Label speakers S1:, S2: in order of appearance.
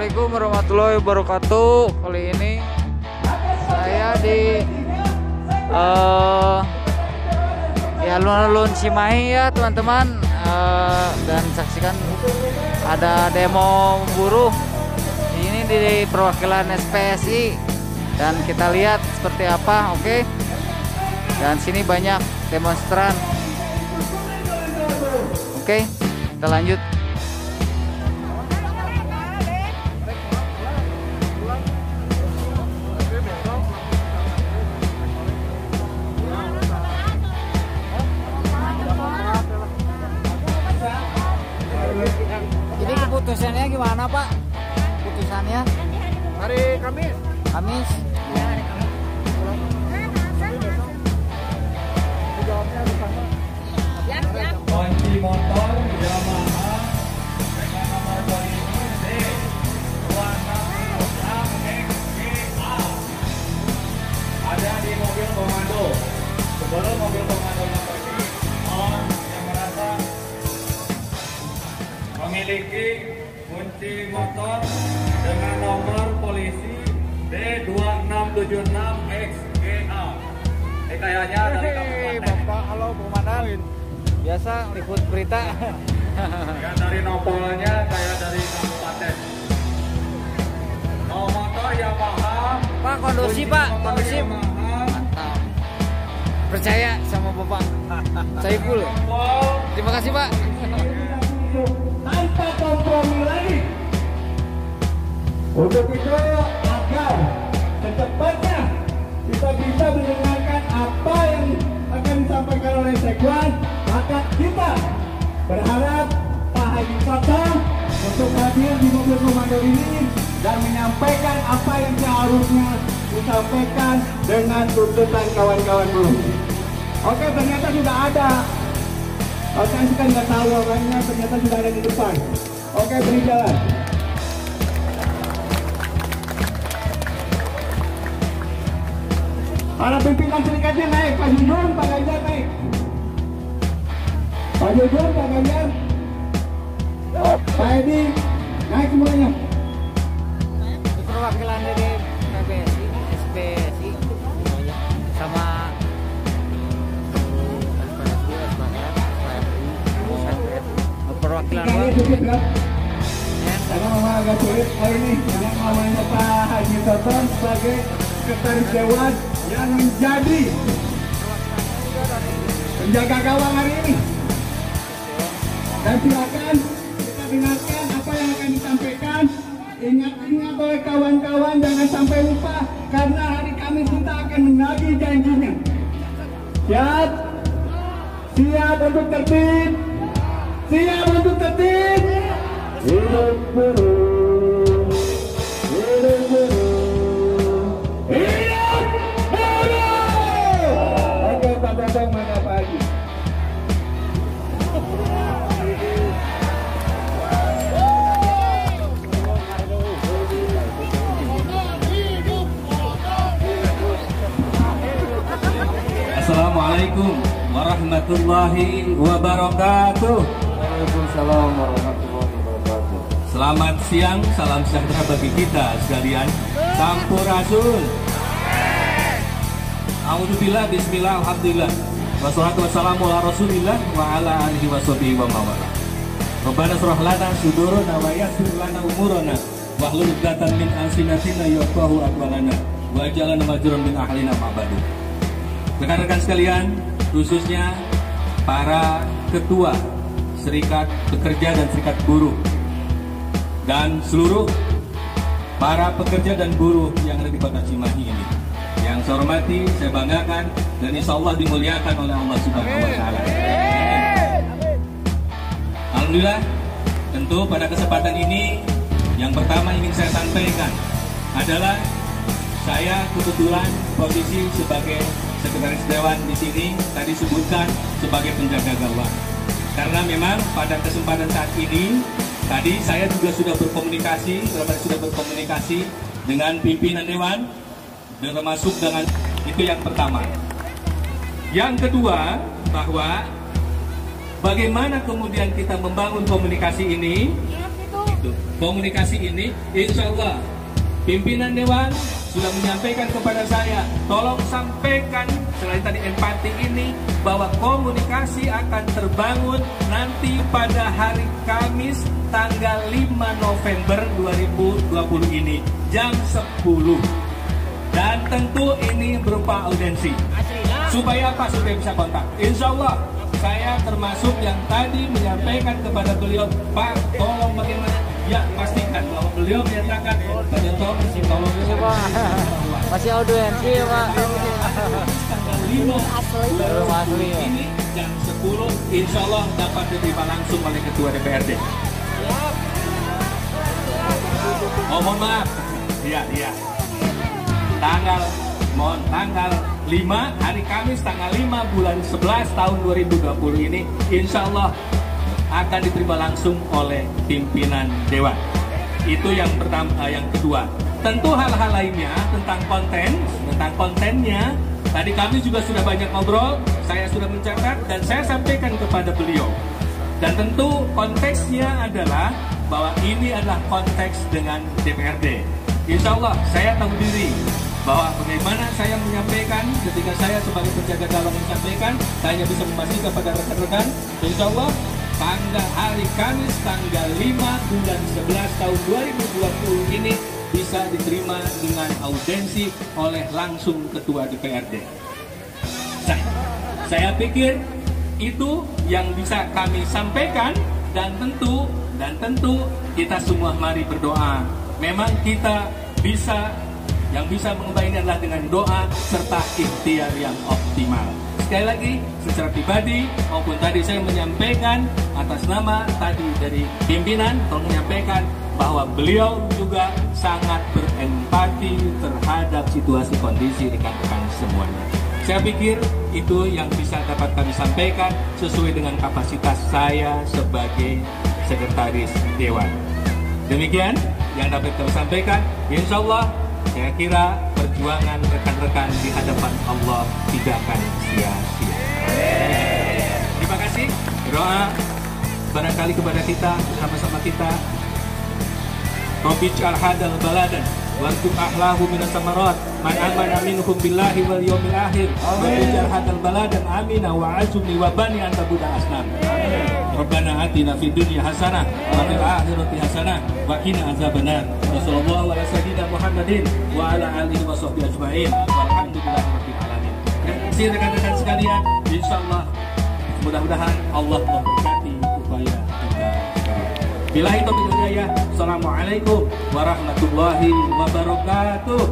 S1: Assalamualaikum warahmatullahi wabarakatuh. Kali ini saya di eh ya alun-alun Cimahi ya teman-teman. Eh, dan saksikan ada demo buruh. Ini di perwakilan SPSI dan kita lihat seperti apa oke? Dan sini banyak demonstran. Oke kita lanjut
S2: kunci motor Yamaha. Dengan nomor polisi D 2606XGA ada di mobil komando. Sebelum mobil komandonya pergi orang yang merasa memiliki kunci motor dengan nomor polisi D2676XGA ini kayaknya dari kabupaten
S1: Bapak, halo Komandan. Biasa liput berita.
S2: Ya dari nopolnya kayak dari kabupaten. Mau motor.
S1: Pak, kondusif, Pak,
S2: kunci motor
S1: kondusif.
S2: Yamaha,
S1: Mantap. Percaya sama Bapak. Saiful. Terima kasih, Pak.
S3: tanpa kompromi lagi. Untuk itu agar secepatnya kita bisa mendengarkan apa yang akan disampaikan oleh Sekwan, maka kita berharap Pak Haji Toto untuk hadir di mobil komando ini dan menyampaikan apa yang seharusnya disampaikan dengan tuntutan kawan-kawan buruh. Oke, ternyata sudah ada Oh, saya kan nggak tahu orangnya, ternyata sudah ada di depan. Oke, beri jalan. Para pimpinan serikatnya naik, Pak Jujun, Pak Ganjar naik. Pak Jujun, Pak Ganjar. Pak Edi, naik semuanya.
S1: Perwakilan dari PBSI, SPSI sama SPSI, perwakilan
S3: Kali
S1: luar.
S3: sedikit ya. Karena memang agak sulit kali ini yang namanya Pak Haji Toto sebagai sekretaris dewan yang menjadi penjaga gawang hari ini. Dan silakan kita dengarkan apa yang akan disampaikan. Ingat-ingat oleh kawan-kawan jangan sampai lupa karena hari Kamis kita akan menagih janjinya. Siap? Siap untuk tertib? Siap untuk tertib? Hidup
S2: Assalamualaikum warahmatullahi wabarakatuh.
S1: Waalaikumsalam warahmatullahi wabarakatuh.
S2: Selamat siang, salam sejahtera bagi kita sekalian. Sampurasun. Alhamdulillah, bismillah, alhamdulillah. Wassalatu wassalamu ala rasulillah wa ala alihi wa sahbihi wa mawala. Rabbana surah lana sudurana wa yassir lana umurana wa hlul 'uqdatam min alsinatina yafqahu aqwalana wa jalana majrun min ahlina ma'badu. Rekan-rekan sekalian, khususnya para ketua serikat pekerja dan serikat buruh dan seluruh para pekerja dan buruh yang ada di kota Cimahi ini. Yang saya hormati, saya banggakan dan insya Allah dimuliakan oleh Allah Subhanahu wa Ta'ala. Alhamdulillah, tentu pada kesempatan ini yang pertama ingin saya sampaikan adalah saya kebetulan posisi sebagai sekretaris dewan di sini tadi sebutkan sebagai penjaga gawang. Karena memang pada kesempatan saat ini tadi saya juga sudah berkomunikasi, sudah berkomunikasi dengan pimpinan dewan dan termasuk dengan itu yang pertama. Yang kedua bahwa bagaimana kemudian kita membangun komunikasi ini itu komunikasi ini, insya Allah pimpinan dewan sudah menyampaikan kepada saya, tolong sampaikan selain tadi empati ini bahwa komunikasi akan terbangun nanti pada hari Kamis tanggal 5 November 2020 ini jam 10. Dan tentu ini berupa audensi. Supaya apa? Supaya bisa kontak. Insya Allah saya termasuk yang tadi menyampaikan kepada beliau, Pak, tolong bagaimana? Ya, pastikan bahwa beliau menyatakan, Pak Jonto, tolong
S1: Masih audiensi ya Pak.
S2: tanggal 5
S1: Belum asli ya.
S2: ini jam 10 insya Allah dapat diterima langsung oleh Ketua DPRD. Oh mohon maaf, iya iya. Tanggal mohon tanggal 5 hari Kamis tanggal 5 bulan 11 tahun 2020 ini insya Allah akan diterima langsung oleh pimpinan dewan. Itu yang pertama, eh, yang kedua. Tentu hal-hal lainnya tentang konten, tentang kontennya. Tadi kami juga sudah banyak ngobrol, saya sudah mencatat dan saya sampaikan kepada beliau. Dan tentu konteksnya adalah bahwa ini adalah konteks dengan DPRD. Insya Allah saya tahu diri bahwa bagaimana saya menyampaikan ketika saya sebagai penjaga gawang menyampaikan, saya bisa memastikan kepada rekan-rekan, Insya Allah tanggal hari Kamis tanggal 5 bulan 11 tahun 2020 ini bisa diterima dengan audensi oleh langsung Ketua DPRD. Saya, saya pikir itu yang bisa kami sampaikan dan tentu dan tentu kita semua mari berdoa. Memang kita bisa yang bisa mengubah ini adalah dengan doa serta ikhtiar yang optimal. Sekali lagi, secara pribadi maupun tadi saya menyampaikan atas nama tadi dari pimpinan, tolong menyampaikan bahwa beliau juga sangat berempati terhadap situasi kondisi rekan-rekan semuanya. Saya pikir itu yang bisa dapat kami sampaikan sesuai dengan kapasitas saya sebagai sekretaris dewan. Demikian yang dapat kami sampaikan. Insya Allah saya kira perjuangan rekan-rekan di hadapan Allah tidak akan sia-sia. Terima kasih. Doa barangkali kepada kita bersama-sama kita. Rabbi ij'al hadal baladan warzuq ahlahu minas samarat. Man amana minhum billahi wal yawmil akhir. Rabbi ij'al hadal baladan. Amina wa azumni wa bani anta buda asnam Rabbana atina fid dunya hasanah wa fil akhirati hasanah wa qina azabannar wa sallallahu ala sayyidina Muhammadin wa ala alihi wa sahbihi ajma'in walhamdulillahi rabbil alamin Terima kasih rekan-rekan sekalian insyaallah mudah-mudahan Allah memberkati upaya kita Bila itu hidayah. Assalamualaikum warahmatullahi wabarakatuh.